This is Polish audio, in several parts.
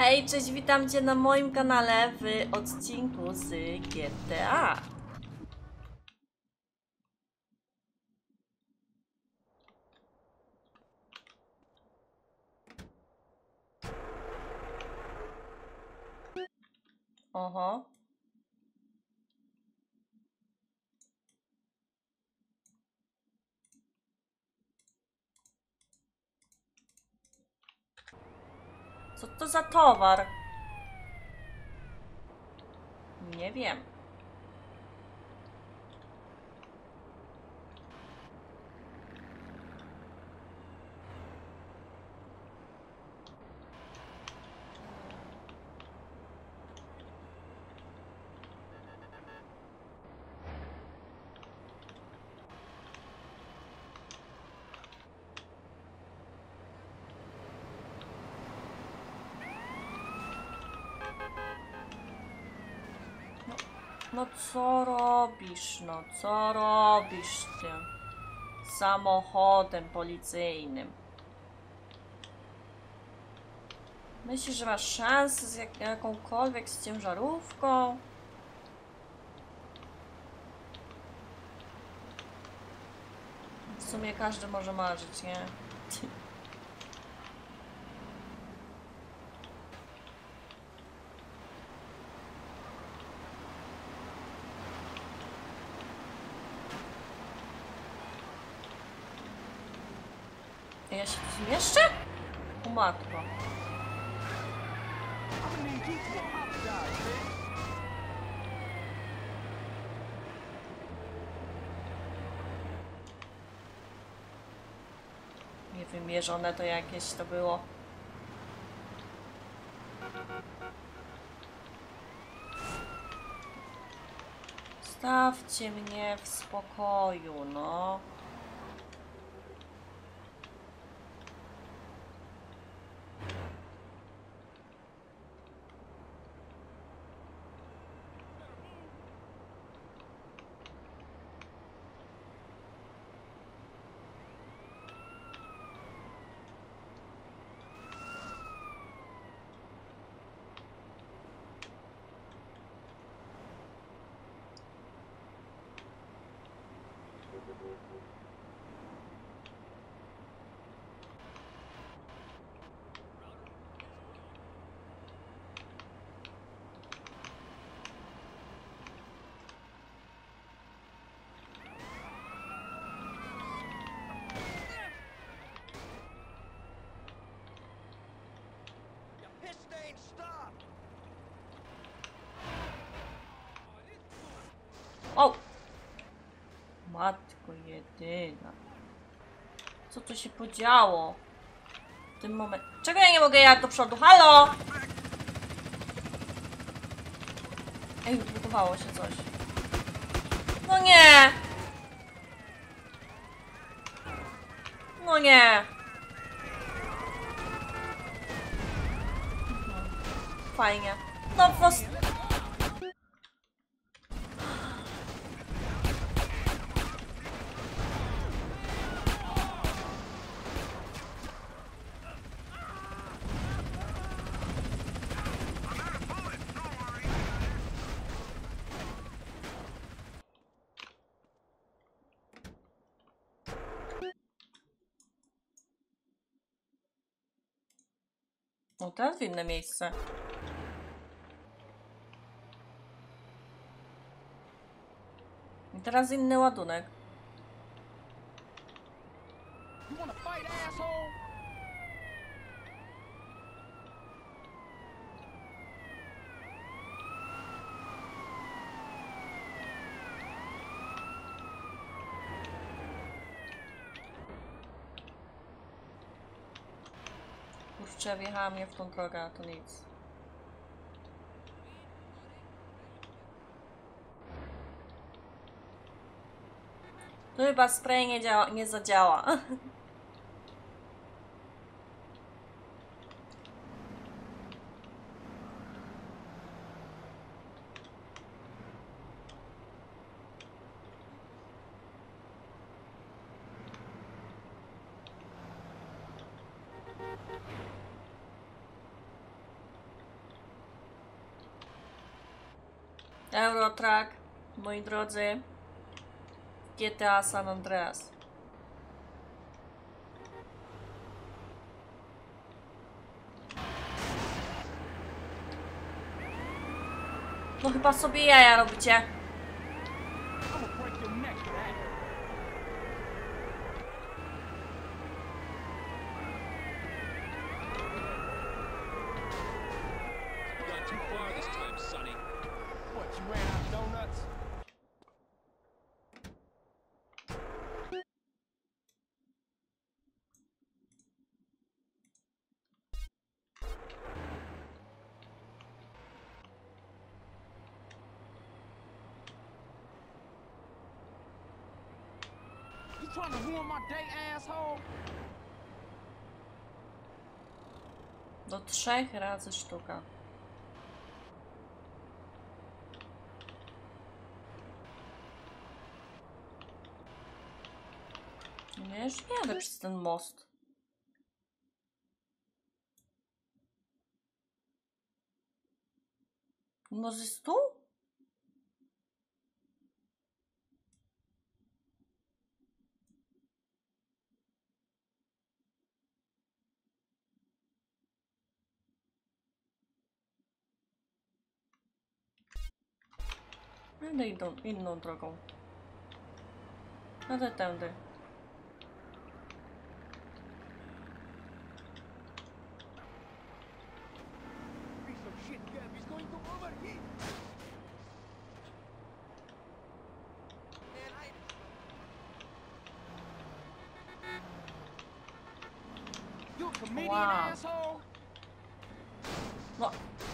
Hej, cześć, witam Cię na moim kanale w odcinku z GTA. Oho. Co to za towar? Nie wiem. No co robisz, no co robisz tym samochodem policyjnym? Myślisz, że masz szansę z jak, jakąkolwiek z ciężarówką? W sumie każdy może marzyć, nie? Ja się tu zmieszczę? O matko. Niewymierzone to jakieś to było. Stawcie mnie w spokoju, no. Oh. Matko jedyna. Co tu się podziało? W tym momencie. Czego ja nie mogę jechać do przodu? Halo! Ej, odblokowało się coś. No nie! No nie! Mhm. Fajnie. No po prostu... No teraz w inne miejsce. I teraz inny ładunek. You wanna fight, asshole? Kurczę, wjechałam nie w tą drogę, a to nic. Tu chyba spray nie, działa, nie zadziała. moi drodzy. GTA San Andreas. No chyba sobie jaja robicie. Trying to ruin my day, asshole? Do trzech razy sztuka. Nie, już nie jadę przez ten most. Most jest tu? Będę idą, inną drogą. Jadę tędy. Piece of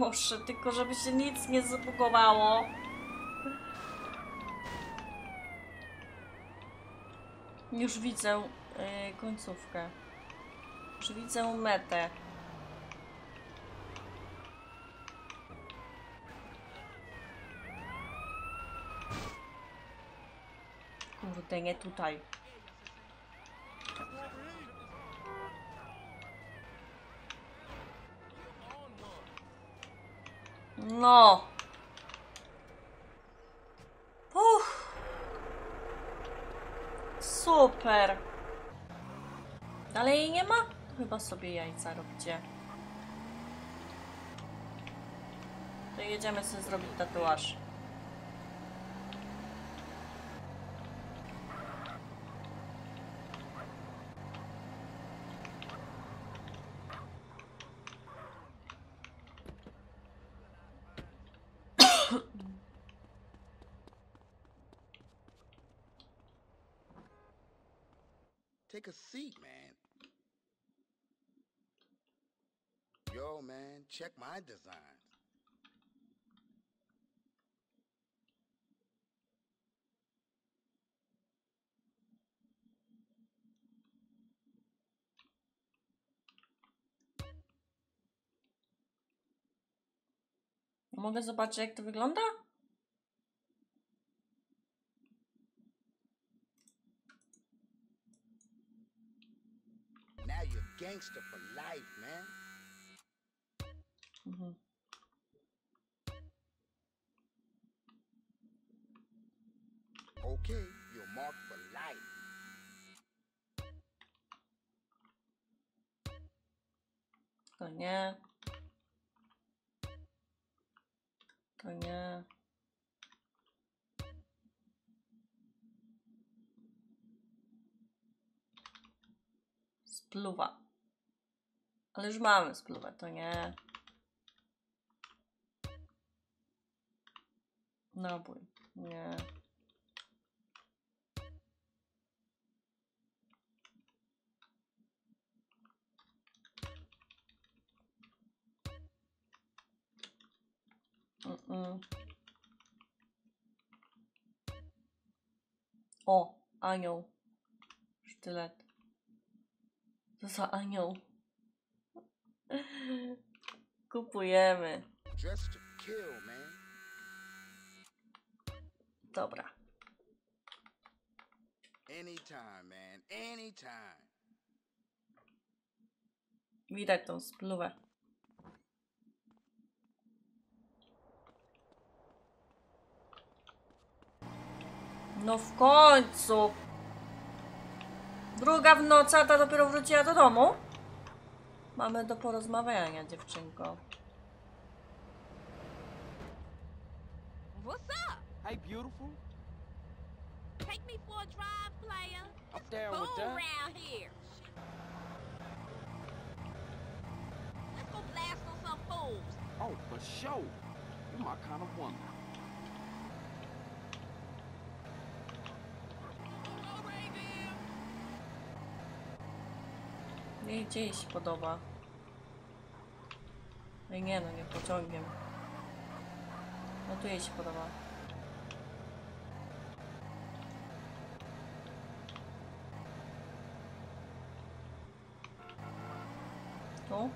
Proszę, tylko żeby się nic nie zabugowało. Już widzę yy, końcówkę. Już widzę metę. Kurde, nie tutaj. No. Uff. Super. Dalej jej nie ma? Chyba sobie jajca robicie. To jedziemy sobie zrobić tatuaż. Take a seat, man. Yo, man, check my designs. Mogę zobaczyć jak to wygląda? gangster for life, man. Mm-hmm. Okay, you're marked for life. Konya. Konya. Spluva. Ale już mamy spluwę, to nie. Nabój. Nie. Mm-mm. O, anioł. Sztylet. Co za anioł? Kupujemy. Dobra. Widać tą spluwę. No w końcu! Druga w nocy, a ta dopiero wróciła do domu? Mamy do porozmawiania, dziewczynko. What's up? Hey, beautiful. Take me for a drive, player. I'm down Fool with that. around here. Let's go blast on some fools. Oh, for sure. You're my kind of woman. Gdzie jej się podoba. Ej, nie no, nie pociągiem. No tu jej się podoba. Tu?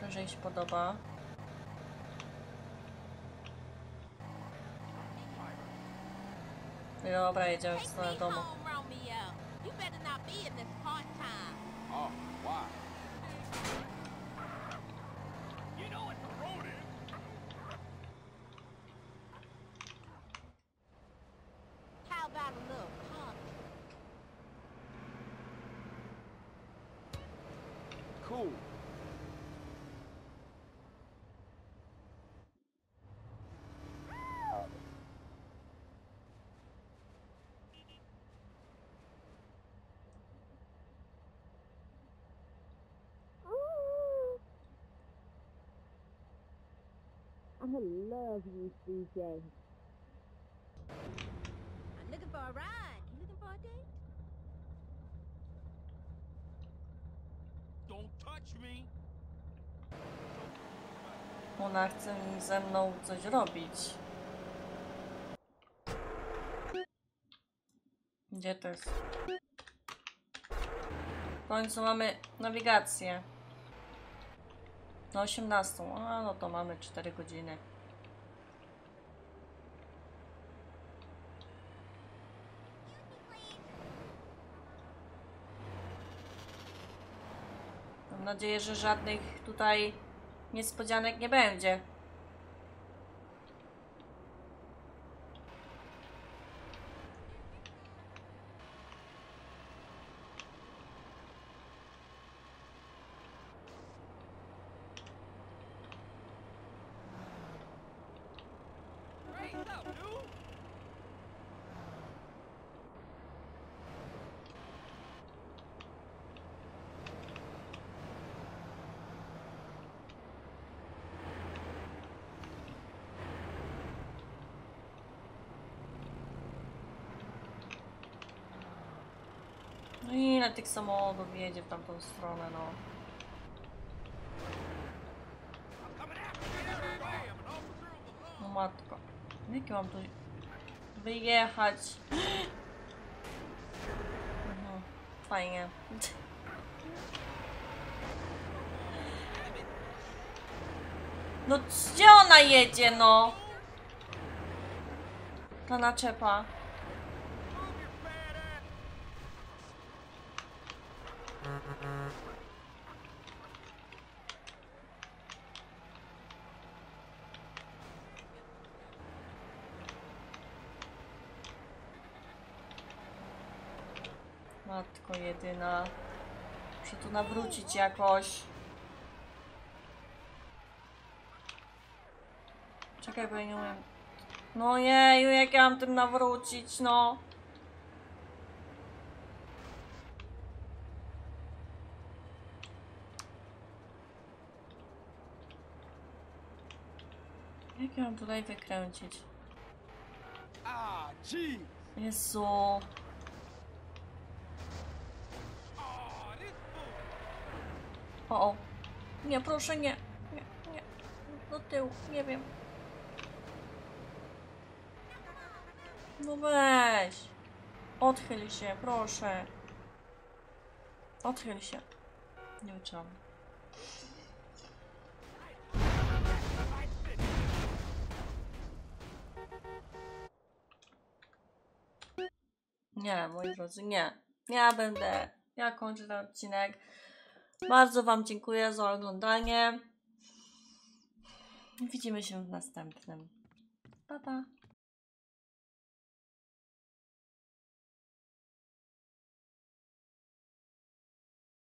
Też jej się podoba. Dobra, jedziemy w stronę domu. better not be in this part time. Oh, why? I love you, CJ. I'm looking for a ride. You looking for a date? Don't touch me. Ona chce ze mną coś robić. Gdzie to jest? W końcu mamy nawigację. Na 18. A no to mamy 4 godziny. Mam nadzieję, że żadnych tutaj niespodzianek nie będzie. No ile tych samochodów jedzie w tamtą stronę, no. No matko. Jak ja mam tu wyjechać? Mhm, Fajnie. No gdzie ona jedzie, no? Ta naczepa. Matko jedyna. Muszę tu nawrócić jakoś. Czekaj, bo ja nie umiem. No jeju, jak ja mam tym nawrócić, no. Jak ja mam tutaj wykręcić? Jezu. O, o. Nie, proszę, nie. Nie, nie. Do tyłu, nie wiem. No weź. Odchyl się, proszę. Odchyl się. Nie uczyłam. Nie, moi drodzy, nie. Ja będę. Ja kończę ten odcinek. Bardzo Wam dziękuję za oglądanie. Widzimy się w następnym. Pa, pa.